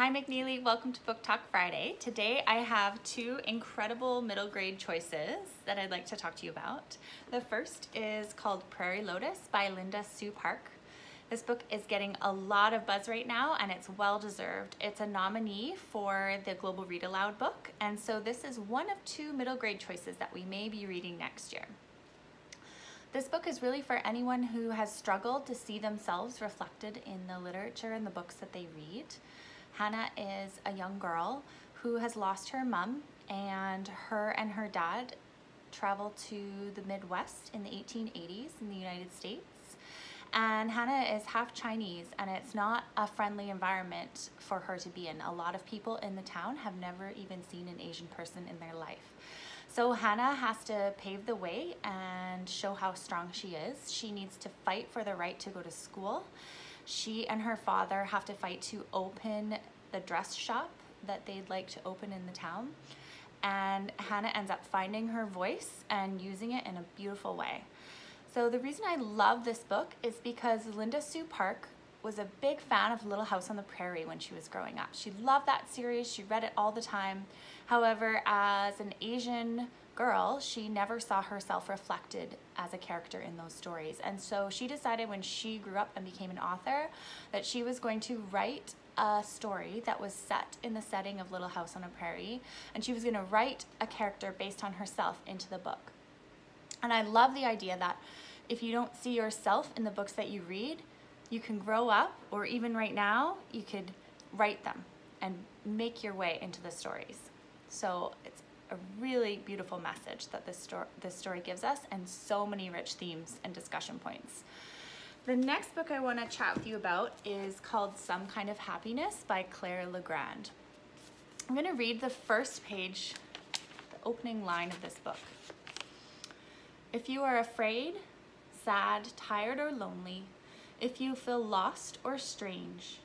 Hi McNeely, welcome to Book Talk Friday. Today I have two incredible middle grade choices that I'd like to talk to you about. The first is called Prairie Lotus by Linda Sue Park. This book is getting a lot of buzz right now and it's well deserved. It's a nominee for the Global Read Aloud book and so this is one of two middle grade choices that we may be reading next year. This book is really for anyone who has struggled to see themselves reflected in the literature and the books that they read. Hannah is a young girl who has lost her mom and her and her dad traveled to the Midwest in the 1880s in the United States. And Hannah is half Chinese and it's not a friendly environment for her to be in. A lot of people in the town have never even seen an Asian person in their life. So Hannah has to pave the way and show how strong she is. She needs to fight for the right to go to school she and her father have to fight to open the dress shop that they'd like to open in the town. And Hannah ends up finding her voice and using it in a beautiful way. So the reason I love this book is because Linda Sue Park was a big fan of Little House on the Prairie when she was growing up. She loved that series, she read it all the time. However, as an Asian girl, she never saw herself reflected as a character in those stories. And so she decided when she grew up and became an author that she was going to write a story that was set in the setting of Little House on a Prairie, and she was going to write a character based on herself into the book. And I love the idea that if you don't see yourself in the books that you read, you can grow up, or even right now, you could write them and make your way into the stories. So it's a really beautiful message that this, sto this story gives us and so many rich themes and discussion points. The next book I want to chat with you about is called Some Kind of Happiness by Claire Legrand. I'm going to read the first page, the opening line of this book. If you are afraid, sad, tired, or lonely, if you feel lost or strange,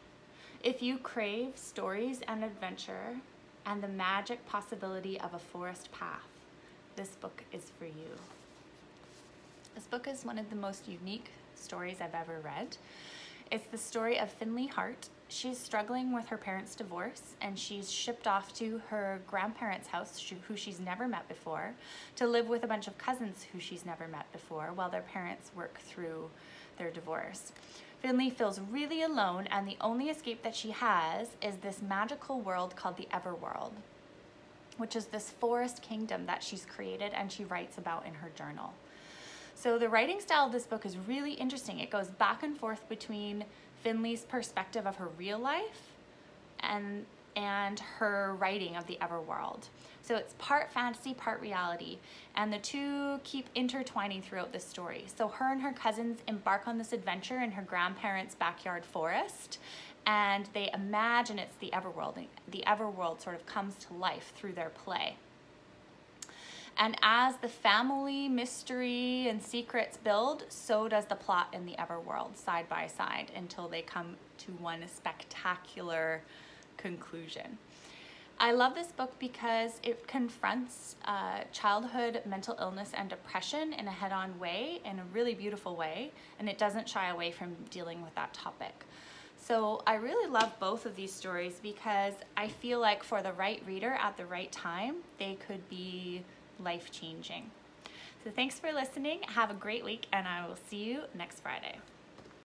if you crave stories and adventure, and the magic possibility of a forest path. This book is for you. This book is one of the most unique stories I've ever read. It's the story of Finley Hart. She's struggling with her parents' divorce and she's shipped off to her grandparents' house, who she's never met before, to live with a bunch of cousins who she's never met before while their parents work through their divorce. Finley feels really alone and the only escape that she has is this magical world called the Everwood, which is this forest kingdom that she's created and she writes about in her journal. So the writing style of this book is really interesting. It goes back and forth between Finley's perspective of her real life and and her writing of the Everwood. So it's part fantasy, part reality, and the two keep intertwining throughout the story. So her and her cousins embark on this adventure in her grandparents' backyard forest, and they imagine it's the Everwood. The Everwood sort of comes to life through their play. And as the family mystery and secrets build, so does the plot in the Everwood side by side until they come to one spectacular conclusion. I love this book because it confronts uh, childhood mental illness and depression in a head-on way, in a really beautiful way, and it doesn't shy away from dealing with that topic. So I really love both of these stories because I feel like for the right reader at the right time, they could be life-changing. So thanks for listening. Have a great week, and I will see you next Friday.